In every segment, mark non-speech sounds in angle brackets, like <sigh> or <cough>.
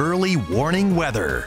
early warning weather.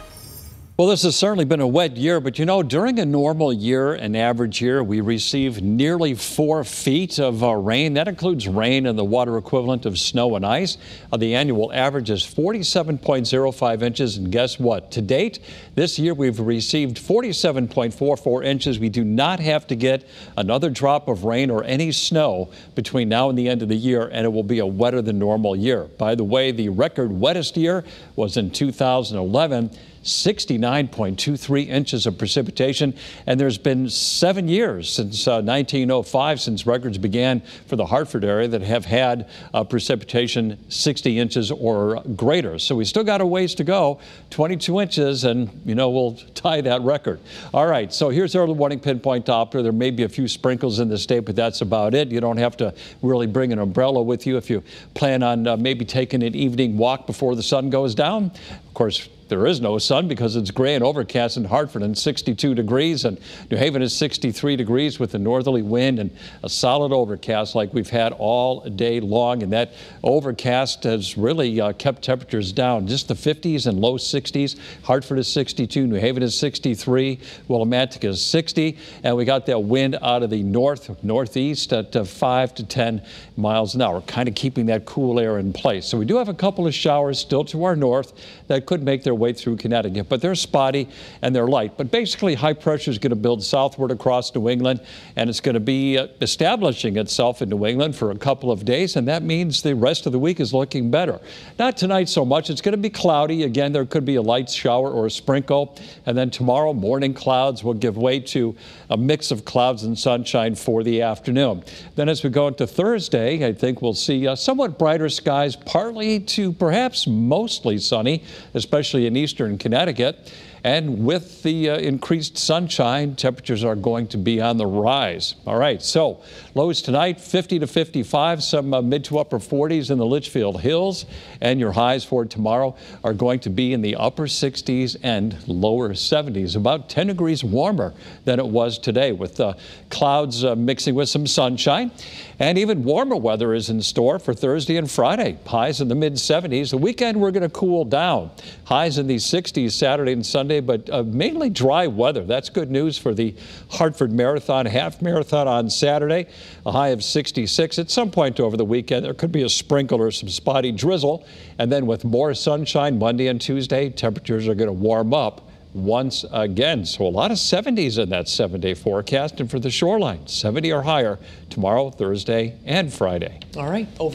Well, this has certainly been a wet year, but you know, during a normal year, an average year, we receive nearly four feet of uh, rain. That includes rain and the water equivalent of snow and ice. Uh, the annual average is 47.05 inches, and guess what? To date, this year we've received 47.44 inches. We do not have to get another drop of rain or any snow between now and the end of the year, and it will be a wetter than normal year. By the way, the record wettest year was in 2011. 69.23 inches of precipitation. And there's been seven years since uh, 1905, since records began for the Hartford area, that have had uh, precipitation 60 inches or greater. So we still got a ways to go, 22 inches, and, you know, we'll <laughs> tie that record. All right, so here's our warning pinpoint Doppler. There may be a few sprinkles in the state, but that's about it. You don't have to really bring an umbrella with you if you plan on uh, maybe taking an evening walk before the sun goes down. Of course, there is no sun because it's gray and overcast in Hartford and 62 degrees and New Haven is 63 degrees with a northerly wind and a solid overcast like we've had all day long. And that overcast has really uh, kept temperatures down. Just the 50s and low 60s Hartford is 62 New Haven is 63 Willimantic is 60 and we got that wind out of the north northeast at uh, 5 to 10 miles an hour kind of keeping that cool air in place. So we do have a couple of showers still to our north that could make their way way through Connecticut, but they're spotty and they're light. But basically, high pressure is going to build southward across New England, and it's going to be uh, establishing itself in New England for a couple of days, and that means the rest of the week is looking better. Not tonight so much. It's going to be cloudy. Again, there could be a light shower or a sprinkle, and then tomorrow, morning clouds will give way to a mix of clouds and sunshine for the afternoon. Then as we go into Thursday, I think we'll see uh, somewhat brighter skies, partly to perhaps mostly sunny, especially in in eastern Connecticut. And with the uh, increased sunshine, temperatures are going to be on the rise. All right, so lows tonight 50 to 55, some uh, mid to upper 40s in the Litchfield Hills. And your highs for tomorrow are going to be in the upper 60s and lower 70s, about 10 degrees warmer than it was today, with uh, clouds uh, mixing with some sunshine. And even warmer weather is in store for Thursday and Friday. Highs in the mid 70s. The weekend, we're going to cool down. Highs in the 60s Saturday and Sunday but uh, mainly dry weather. That's good news for the Hartford Marathon, half marathon on Saturday, a high of 66. At some point over the weekend, there could be a sprinkle or some spotty drizzle. And then with more sunshine Monday and Tuesday, temperatures are going to warm up once again. So a lot of 70s in that seven day forecast. And for the shoreline, 70 or higher tomorrow, Thursday, and Friday. All right. Overall.